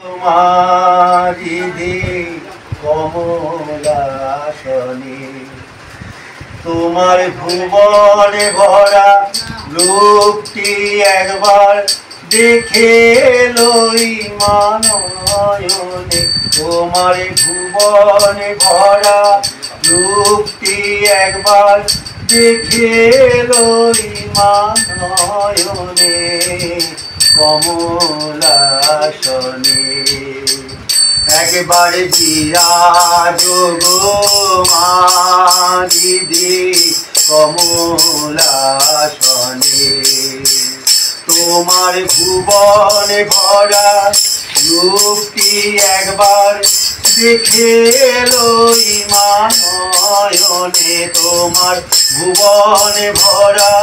তোমারিধি কমলাসনে তোমার ভুবনে ভরা রূপটি একবার দেখে লই মানয়নে। তোমার ভুবনে ভরা রূপটি একবার দেখে লই মানয়নে। কমলাসনে একবার বিরাজ গো দিদি কমলাসনে তোমার ভুবনে ভরা রূপটি একবার দেখে লই মানয়নে তোমার ভুবনে ভরা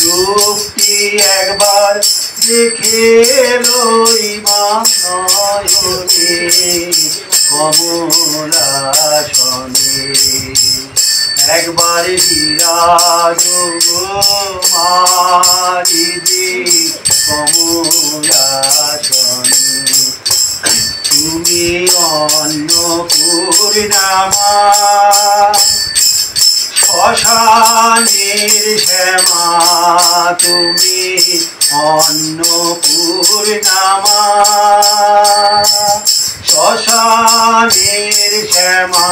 রূপটি একবার দেখে লই মানয়নে কমলাসনে একবার বিরাজ মারিদি কমলাসনে। তুমি অন্নপূর্ণামা শ্মশানের শ্যামা। তুমি অন্নপূর্ণামা শ্মশানের শ্যামা।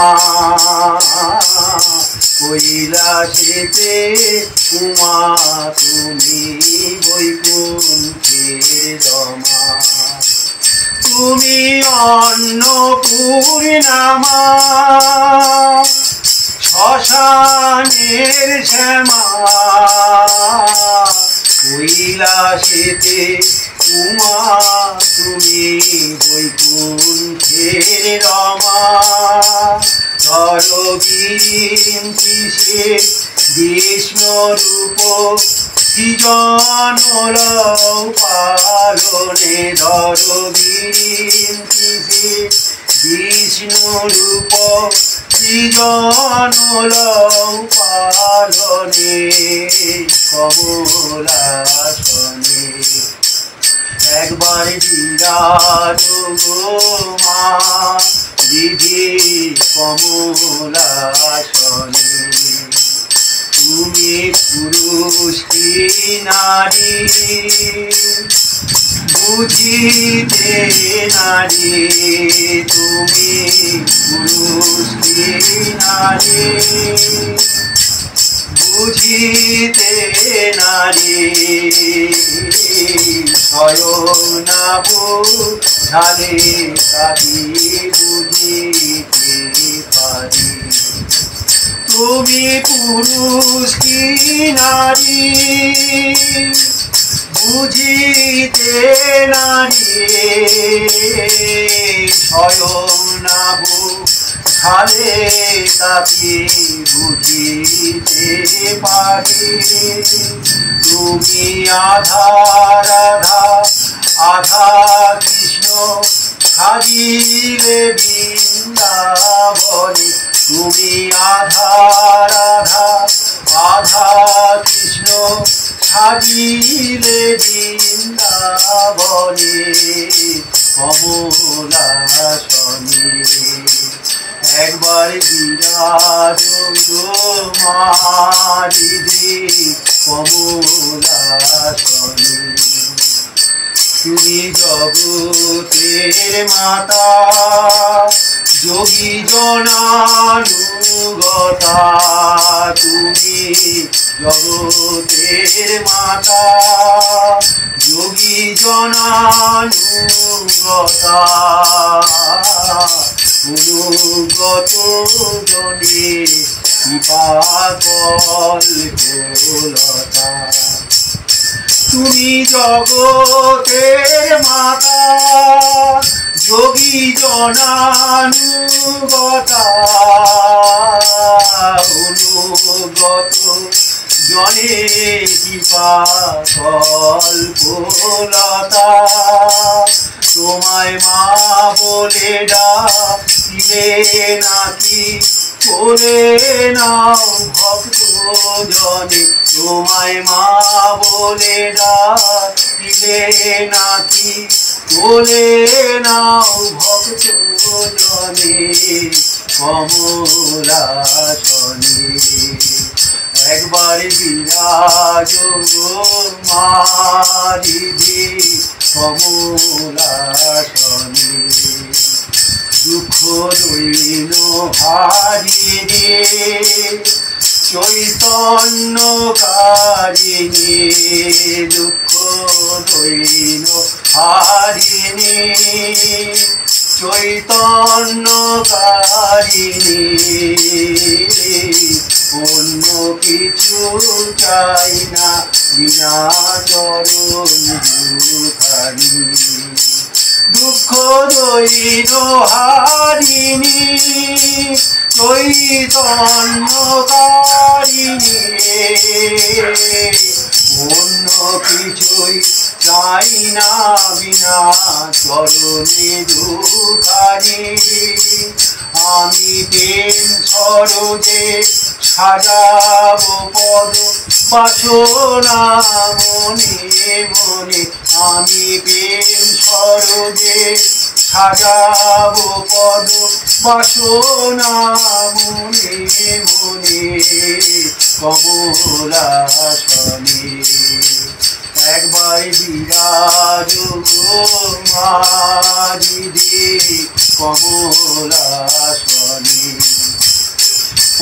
কৈলাসেতে উমা তুমি বৈকুণ্ঠের রমা তুমি অন্নপূর্ণামা। শ্মশানের শ্যামা। কৈলাসেতে উমা তুমি বৈকুণ্ঠের রমা। ধরবীম কিসে বিষ্ণু রূপ সৃজন পালনে। ধরবীম কিসে বিষ্ণু রূপ সৃজন পালনে। কমলাসনে একবার বিরাট গো মা দিদি কমলাসনে। তুমি পুরুষ কি নারী? বুঝিতে নারী, তুমি পুরুষ কি নারী? বুঝিতে নারী স্বয়ং না ঝালে তাহি বুঝিতে পারি। তুমি পুরুষ কি নারী? বুঝিতে নারী স্বয়ং না ঝালে তাকে বুঝিতে পারি। তুমি আধা রাধা আধা কৃষ্ণ সাজিলে বৃন্দাবনে। তুমি আধা আধা কৃষ্ণ সাজিলে বৃন্দাবনে কমলাসনে। একবার বিরাজ মারিদে কমলাসনে। তুমি জগতের মাতা যোগী জনানুগতা তুমি জগতের মাতা যোগী জনানুগতা। অনুগত জনে কল্পলতা তুমি জগতের মাতা যোগী জনানুগতা। অনুগত জনে কৃপা তোমায় মা বলে ডাকিলে নাকি করে নাও ভক্ত জনে। তোমায় মা বলে ডাকিলে নাকি কোলে নাও ভক্ত জনে। কমলাসনে একবার বিরাজ মারিবি কমলাসনে। দুঃখ দৈন হারিয়ে চৈতন্য কারিণী। দুঃখ দৈন হারিণী চৈতন্য কারিণী। অন্য কিছু চাই না, বিনা চরণ দুখানি। দুঃখ দৈন হারিণী চৈতন্য কারিণী অন্য কিছুই চাই না, বিনা চরণে দুখানি। আমি প্রেম সরোজে সাজাবো পদ, বাসনা মনে মনে আমি প্রেম সরোজে সাজাবো পদ, বাসনা মনে মনে কমলাসনে একবার বিরাজ মারিদে কমলাসনে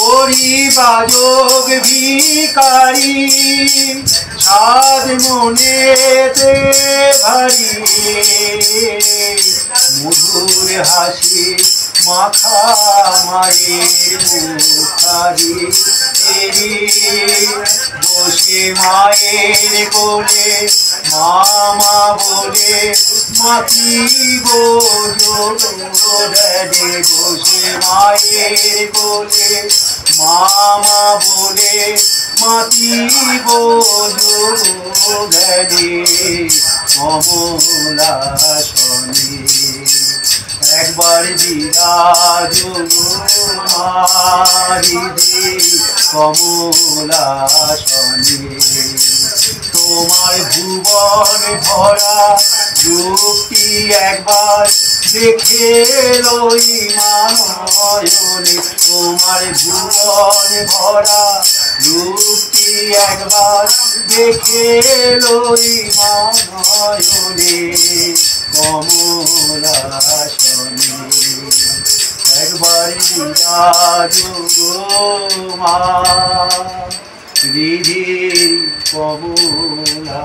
পরিবাজক ভিকারি সাদ মনেতে ভারি। মধুর হাসি মাখা মায়ের মুখারি। বসে মায়ের কোলে মামা বলে মাতি গো জোরে বসে মায়ের কোলে মামা বলে মাতি গো জোরে কমলাসনে একবার বিরাজ মারিদে কমলাসনে। তোমার ভুবন ভরা রূপটি একবার দেখে লই মানয়নে তোমার ভুবন ভরা রূপটি একবার দেখে লই মানয়নে কমলাসনে। একবার দিদি কমলা